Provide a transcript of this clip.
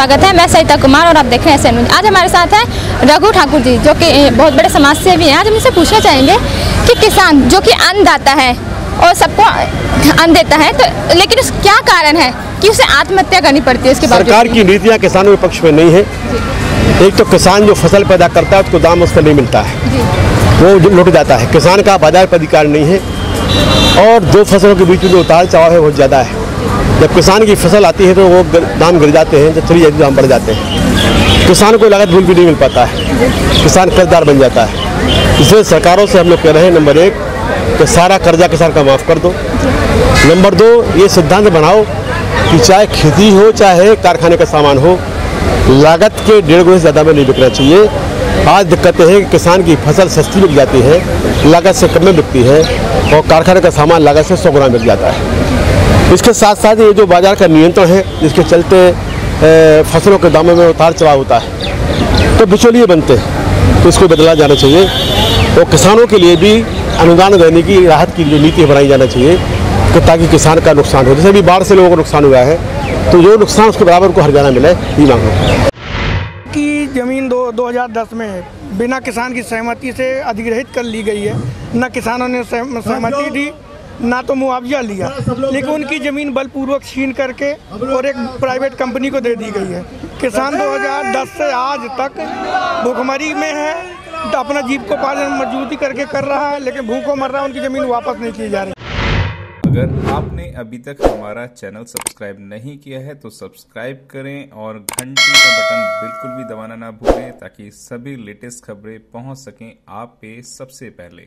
स्वागत है मैं सरिता कुमार और आप देख रहे हैं एस आज हमारे साथ है रघु ठाकुर जी जो कि बहुत बड़े समाज सेवी हैं। आज हम इनसे पूछना चाहेंगे कि किसान जो कि अन्नदाता है और सबको अन्न देता है तो लेकिन उस क्या कारण है कि उसे आत्महत्या करनी पड़ती है इसके सरकार की नीतियाँ किसानों के पक्ष में नहीं है। एक तो किसान जो फ़सल पैदा करता है उसको दाम उसका नहीं मिलता है। वो लुट जाता है। किसान का बाज़ार पर अधिकार नहीं है और दो फ़सलों के बीच में जो उतार चढ़ाव है बहुत ज़्यादा है। जब किसान की फ़सल आती है तो वो दाम गिर जाते हैं, जब जाती है दाम बढ़ जाते हैं। किसान को लागत मूल्य भी नहीं मिल पाता है। किसान कर्जदार बन जाता है। इसलिए सरकारों से हम लोग कह रहे हैं, नंबर एक, कि सारा कर्जा किसान का माफ़ कर दो। नंबर दो, ये सिद्धांत बनाओ कि चाहे खेती हो, चाहे कारखाने का सामान हो, लागत के डेढ़ गुणे से ज़्यादा में नहीं बिकना चाहिए। आज दिक्कत है कि किसान की फ़सल सस्ती बिक जाती है, लागत से कम में बिकती है, और कारखाने का सामान लागत से सौ गुना बिक जाता है। इसके साथ साथ ये जो बाज़ार का नियंत्रण है जिसके चलते फ़सलों के दामों में उतार चढ़ाव होता है तो बिचौलिए बनते हैं। तो इसको बदला जाना चाहिए और तो किसानों के लिए भी अनुदान देने की राहत की जो नीति बनाई जाना चाहिए कि ताकि किसान का नुकसान हो। जैसे अभी बाढ़ से लोगों को नुकसान हुआ है तो जो नुकसान उसके बराबर उनको हर्जाना मिले ये मांग की ज़मीन दो 2010 में बिना किसान की सहमति से अधिग्रहित कर ली गई है। न किसानों ने सहमति दी ना तो मुआवजा लिया लेकिन उनकी ज़मीन बलपूर्वक छीन करके और एक प्राइवेट कंपनी को दे दी गई है। किसान 2010 से आज तक भूखमरी में है तो अपना पालन मजबूती करके कर रहा है लेकिन भूखों मर रहा है उनकी ज़मीन वापस नहीं की जा रही। अगर आपने अभी तक हमारा चैनल सब्सक्राइब नहीं किया है तो सब्सक्राइब करें और घंटी का बटन बिल्कुल भी दबाना ना भूलें ताकि सभी लेटेस्ट खबरें पहुँच सकें आप पे सबसे पहले।